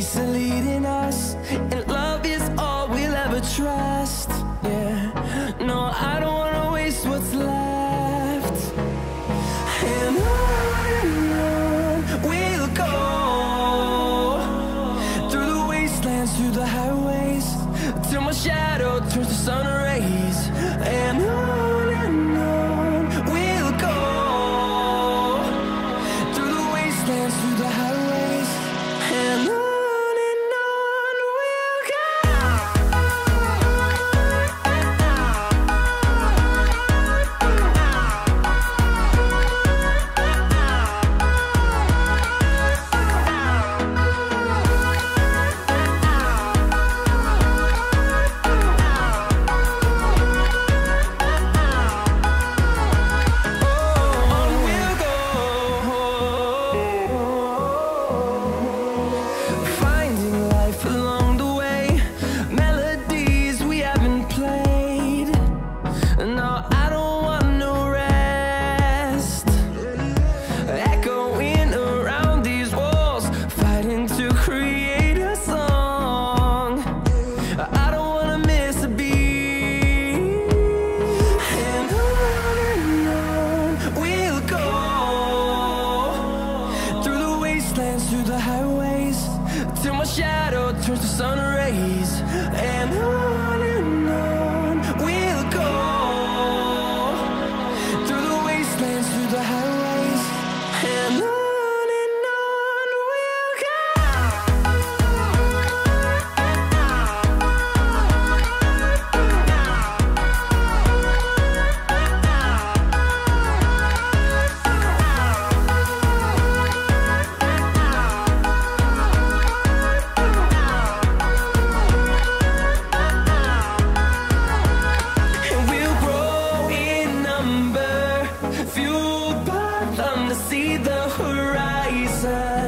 are leading us, see the horizon,